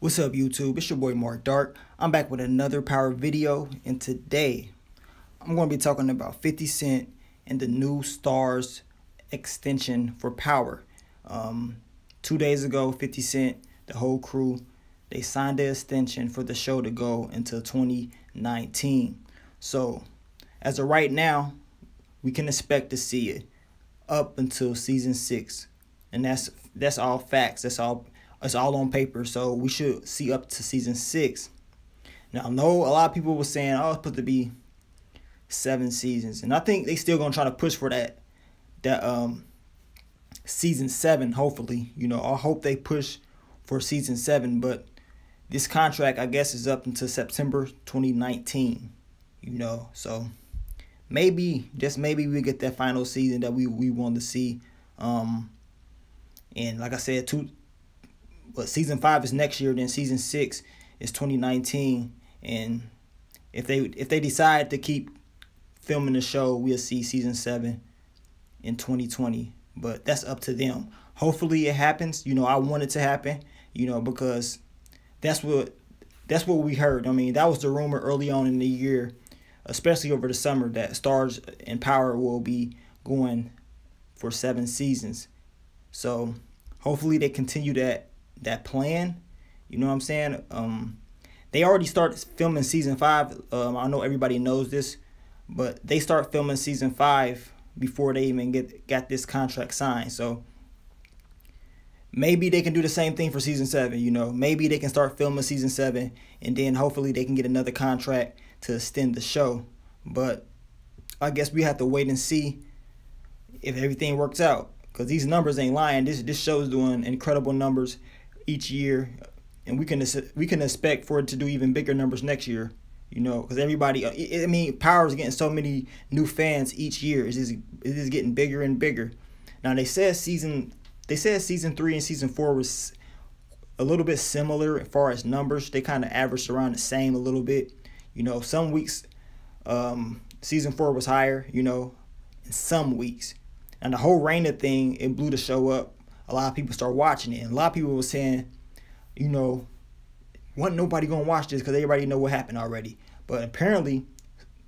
What's up YouTube? It's your boy Marc Dark. I'm back with another power video and today I'm going to be talking about 50 Cent and the new Starz extension for power. Um, two days ago 50 Cent, the whole crew, they signed the extension for the show to go until 2019. So as of right now, we can expect to see it up until season six. And that's that's all facts. That's all it's all on paper, so we should see up to season six. Now, I know a lot of people were saying, "Oh, it's supposed to be seven seasons," and I think they still gonna try to push for that. That um, season seven. Hopefully, you know, I hope they push for season seven. But this contract, I guess, is up until September 2019. You know, so maybe just maybe we get that final season that we we want to see. Um, and like I said, two but season five is next year. Then season six is 2019. And if they if they decide to keep filming the show, we'll see season seven in 2020. But that's up to them. Hopefully it happens. You know, I want it to happen. You know, because that's what that's what we heard. I mean, that was the rumor early on in the year, especially over the summer, that Starz and Power will be going for seven seasons. So hopefully they continue that that plan. You know what I'm saying? Um, they already started filming season five. Um, I know everybody knows this, but they start filming season five before they even get got this contract signed. So maybe they can do the same thing for season seven. You know, maybe they can start filming season seven, and then hopefully they can get another contract to extend the show. But I guess we have to wait and see if everything works out because these numbers ain't lying. This this show's doing incredible numbers each year, and we can we can expect for it to do even bigger numbers next year. You know, because everybody, I mean, Power is getting so many new fans each year. It is it is getting bigger and bigger. Now they said season they said season three and season four was a little bit similar as far as numbers. They kind of averaged around the same a little bit. You know, some weeks um, season four was higher. You know, in some weeks, and the whole Raina thing it blew the show up a lot of people start watching it. And a lot of people were saying, you know, wasn't nobody gonna watch this because everybody know what happened already. But apparently,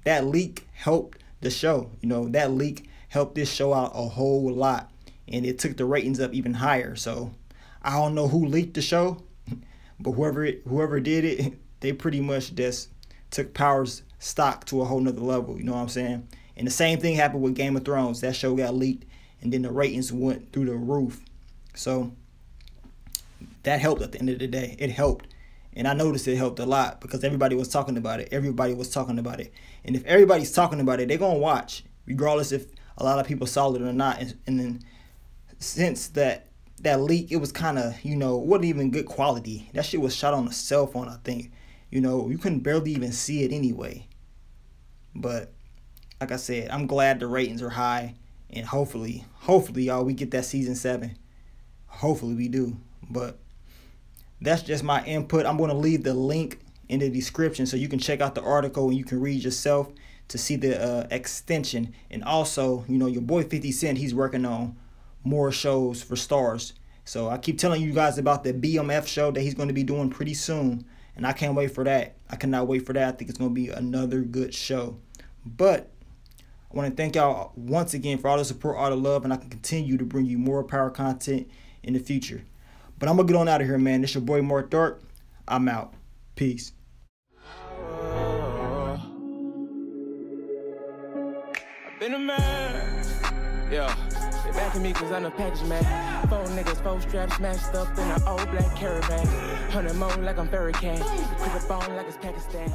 that leak helped the show. You know, that leak helped this show out a whole lot, and it took the ratings up even higher. So I don't know who leaked the show, but whoever it, whoever did it, they pretty much just took Power's stock to a whole nother level. You know what I'm saying? And the same thing happened with Game of Thrones. That show got leaked, and then the ratings went through the roof. So that helped at the end of the day. It helped. And I noticed it helped a lot because everybody was talking about it. Everybody was talking about it. And if everybody's talking about it, they're going to watch, regardless if a lot of people saw it or not. And, and then since that that leak, it was kind of, you know, wasn't even good quality. That shit was shot on a cell phone, I think. You know, you couldn't barely even see it anyway. But like I said, I'm glad the ratings are high. And hopefully, hopefully, y'all, we get that season seven. Hopefully we do. But that's just my input. I'm going to leave the link in the description so you can check out the article and you can read yourself to see the uh, extension. And also, you know, your boy 50 Cent, he's working on more shows for Starz. So I keep telling you guys about the BMF show that he's going to be doing pretty soon. And I can't wait for that. I cannot wait for that. I think it's going to be another good show. But I want to thank y'all once again for all the support, all the love, and I can continue to bring you more power content in the future. But I'm gonna get on out of here, man. This your boy Marc Dark. I'm out. Peace. been a man. Yeah. They me cause I'm a package man. Four niggas, four straps smashed up in an old black caravan. Hundred like I'm. A bone like it's Pakistan.